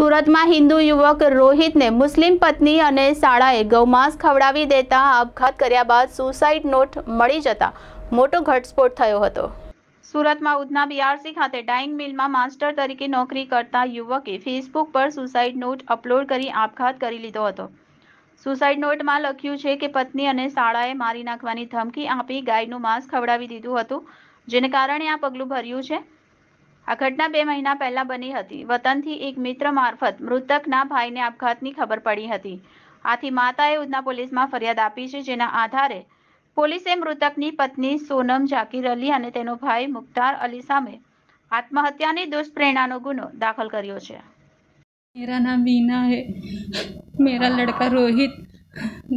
સુરતમાં હિન્દુ યુવક રોહિતને મુસ્લિમ પત્ની અને શાળાએ ગૌમાંસ ખવડાવી દેતા આપઘાત કર્યા બાદ સુસાઇડ નોટ મળી જતા મોટો ઘટસ્ફોટ થયો હતો. સુરતમાં ઉધના બીઆરસી ખાતે ડાઇંગ મિલમાં માસ્ટર તરીકે નોકરી કરતા યુવકે ફેસબુક પર સુસાઇડ નોટ અપલોડ કરી આપઘાત કરી લીધો હતો. સુસાઇડ નોટમાં લખ્યું છે કે પત્ની અને શાળાએ મારી નાખવાની ધમકી આપી ગાયનું માંસ ખવડાવી દીધું હતું, જેને કારણે આ પગલું ભર્યું છે. આ ઘટના બે મહિના પહેલા બની હતી વતનથી એક મિત્ર મારફત મૃતકના ભાઈને આપઘાતની ખબર પડી હતી આથી માતાએ ઉધના પોલીસમાં ફરિયાદ આપી છે જેના આધારે પોલીસે મૃતકની પત્ની સોનમ જાકીર અલી અને તેનો ભાઈ મુખ્તાર અલી સામે આત્મહત્યાની દુષ્પ્રેરણાનો ગુનો દાખલ કર્યો છે मेरा नाम वीना है मेरा लड़का रोहित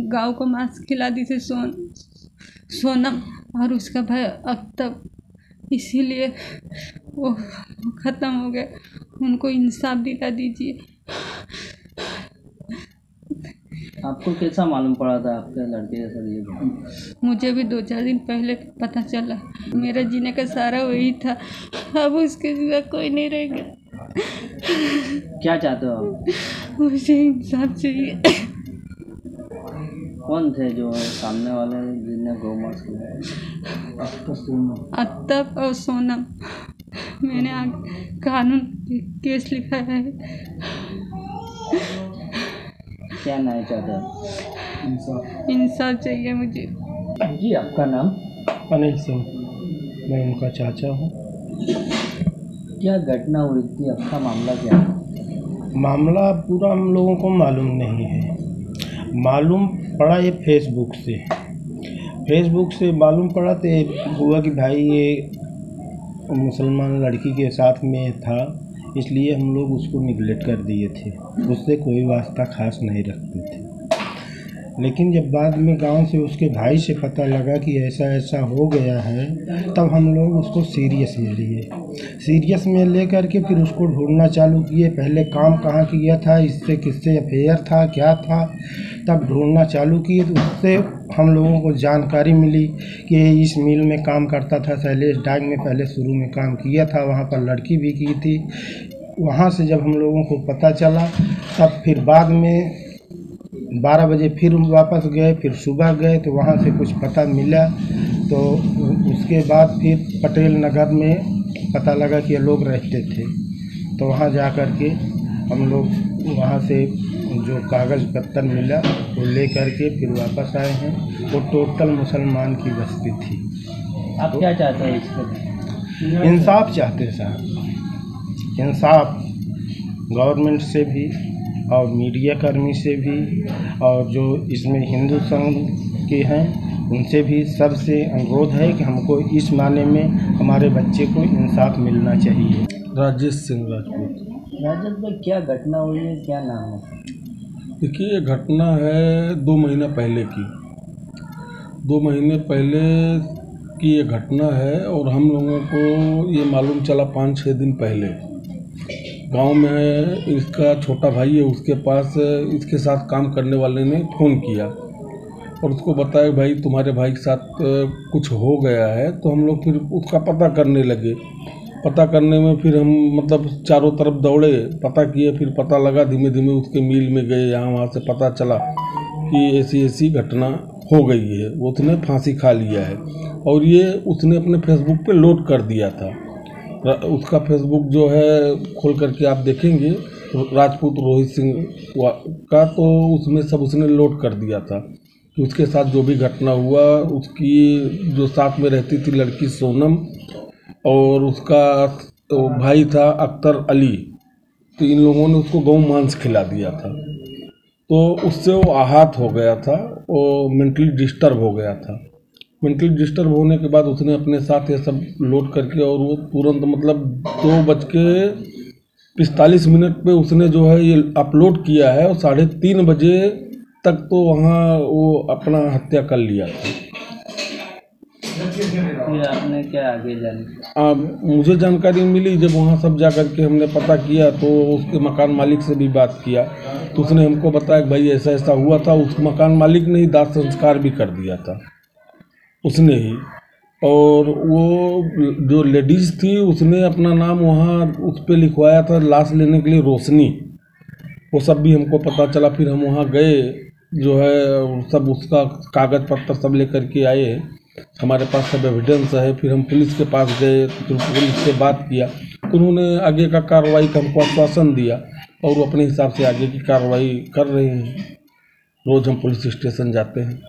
गांव को मांस खिला दी थी सोन सोनम और उसका भाई अख्तर इसीलिए वो ख़त्म हो गए उनको इंसाफ दिला दीजिए। आपको कैसा मालूम पड़ा था आपके लड़के के साथ ये मुझे भी दो चार दिन पहले पता चला। मेरा जीने का सारा वही था। अब उसके सिवा कोई नहीं रह गया क्या चाहते हो आप? मुझे इंसाफ चाहिए। कौन थे जो सामने वाले जिनने गौ मांस अत्तब और सोनम। मैंने आग कानून केस लिखा है। क्या न्याय चाहते हो? इंसाफ चाहिए मुझे। जी आपका नाम? अनिल सिंह। मैं उनका चाचा हूँ। क्या घटना हुई थी? आपका मामला क्या है? मामला पूरा हम लोगों को मालूम नहीं है। मालूम पड़ा ये फेसबुक से। फेसबुक से मालूम पड़ा तो हुआ कि भाई ये मुसलमान लड़की के साथ में था, इसलिए हम लोग उसको निगलेक्ट कर दिए थे। उससे कोई वास्ता खास नहीं रखते थे। लेकिन जब बाद में गाँव से उसके भाई से पता लगा कि ऐसा ऐसा हो गया है, तब हम लोग उसको सीरियस में लिए। सीरियस में ले करके फिर उसको ढूंढना चालू किए। पहले काम कहाँ किया था, इससे किससे अफेयर था, क्या था? तब ढूंढना चालू किए तो उससे हम लोगों को जानकारी मिली कि इस मिल में काम करता था। शैलेश डाग में, पहले शुरू में काम किया था। वहाँ पर लड़की भी की थी। वहाँ से जब हम लोगों को पता चला, तब फिर बाद में बारह बजे फिर वापस गए, फिर सुबह गए तो वहाँ से कुछ पता मिला। तो उसके बाद फिर पटेल नगर में पता लगा कि ये लोग रहते थे। तो वहाँ जा कर के हम लोग वहाँ से जो कागज़ पत्तर मिला वो ले कर के फिर वापस आए हैं। वो टोटल मुसलमान की बस्ती थी। आप तो, क्या चाहते हैं इसके इंसाफ चाहते हैं साहब। इंसाफ गवर्नमेंट से भी और मीडिया कर्मी से भी और जो इसमें हिंदू संघ के हैं उनसे भी सबसे अनुरोध है कि हमको इस माने में हमारे बच्चे को इंसाफ मिलना चाहिए। राजेश सिंह राजपूत। राजद भाई क्या घटना हुई है, क्या नाम है? देखिए, ये घटना है दो महीना पहले की। दो महीने पहले की ये घटना है और हम लोगों को ये मालूम चला पाँच छः दिन पहले। गाँव में इसका छोटा भाई है, उसके पास इसके साथ काम करने वाले ने फ़ोन किया और उसको बताया, भाई, तुम्हारे भाई के साथ कुछ हो गया है। तो हम लोग फिर उसका पता करने लगे। पता करने में फिर हम मतलब चारों तरफ़ दौड़े, पता किए, फिर पता लगा धीमे धीमे उसके मिल में गए, यहाँ वहाँ से पता चला कि ऐसी ऐसी घटना हो गई है उसने फांसी खा लिया है। और ये उसने अपने फेसबुक पे लोड कर दिया था। उसका फेसबुक जो है, खोल करके आप देखेंगे, राजपूत रोहित सिंह का तो उसमें सब उसने लोड कर दिया था कि उसके साथ जो भी घटना हुआ, उसकी जो साथ में रहती थी लड़की सोनम और उसका तो भाई था अख्तर अली। तो इन लोगों ने उसको गौ मांस खिला दिया था। तो उससे वो आहत हो गया था वो मेंटली डिस्टर्ब हो गया था। मेंटली डिस्टर्ब होने के बाद उसने अपने साथ ये सब लोड करके और वो तुरंत मतलब दो बज के पिस्तालीस मिनट पे उसने जो है ये अपलोड किया है और साढ़े तीन बजे तक तो वहाँ वो अपना हत्या कर लिया था। आपने क्या आगे जाने आ, मुझे जानकारी मिली जब वहाँ सब जा कर के हमने पता किया तो उसके मकान मालिक से भी बात किया। तो उसने हमको बताया कि भाई ऐसा ऐसा हुआ था उस मकान मालिक ने ही दाह संस्कार भी कर दिया था। उसने ही। और वो जो लेडीज़ थी उसने अपना नाम वहाँ उस पर लिखवाया था लाश लेने के लिए रोशनी। वो सब भी हमको पता चला। फिर हम वहाँ गए जो है सब उसका कागज़ पत्र सब लेकर के आए। हमारे पास सब एविडेंस है, फिर हम पुलिस के पास गए, फिर पुलिस से बात किया। उन्होंने आगे का कार्रवाई का हमको आश्वासन दिया और वो अपने हिसाब से आगे की कार्रवाई कर रहे हैं। रोज़ हम पुलिस स्टेशन जाते हैं।